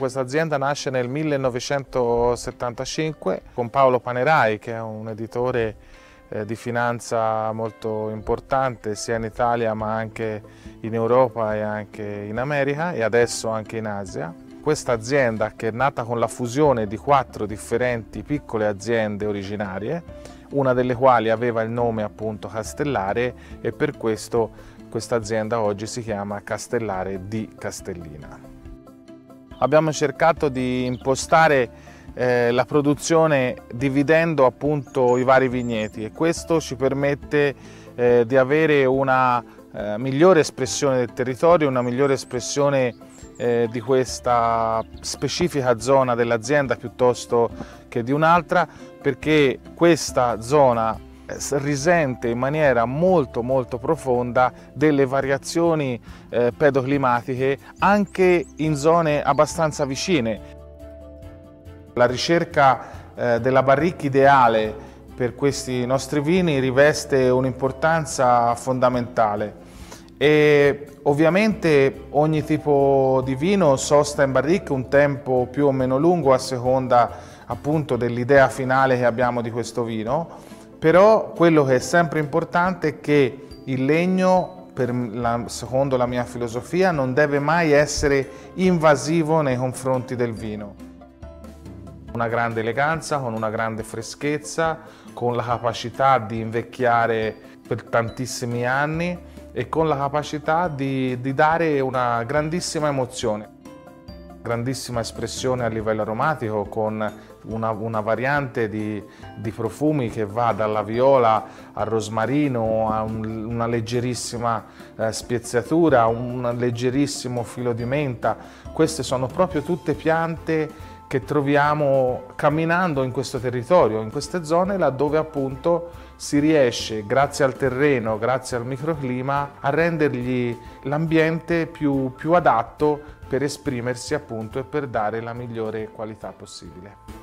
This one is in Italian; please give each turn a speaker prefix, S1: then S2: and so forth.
S1: Questa azienda nasce nel 1975 con Paolo Panerai che è un editore eh, di finanza molto importante sia in Italia ma anche in Europa e anche in America e adesso anche in Asia. Questa azienda che è nata con la fusione di quattro differenti piccole aziende originarie, una delle quali aveva il nome appunto Castellare e per questo questa azienda oggi si chiama Castellare di Castellina. Abbiamo cercato di impostare eh, la produzione dividendo appunto i vari vigneti e questo ci permette eh, di avere una eh, migliore espressione del territorio, una migliore espressione eh, di questa specifica zona dell'azienda piuttosto che di un'altra perché questa zona risente in maniera molto molto profonda delle variazioni eh, pedoclimatiche anche in zone abbastanza vicine. La ricerca eh, della barricca ideale per questi nostri vini riveste un'importanza fondamentale e ovviamente ogni tipo di vino sosta in barrique un tempo più o meno lungo a seconda appunto dell'idea finale che abbiamo di questo vino, però quello che è sempre importante è che il legno, la, secondo la mia filosofia, non deve mai essere invasivo nei confronti del vino. Una grande eleganza, con una grande freschezza, con la capacità di invecchiare per tantissimi anni e con la capacità di, di dare una grandissima emozione grandissima espressione a livello aromatico con una, una variante di, di, profumi che va dalla viola al rosmarino a un, una leggerissima eh, speziatura, un leggerissimo filo di menta. Queste sono proprio tutte piante che troviamo camminando in questo territorio, in queste zone laddove appunto si riesce, grazie al terreno, grazie al microclima, a rendergli l'ambiente più, più adatto per esprimersi appunto e per dare la migliore qualità possibile.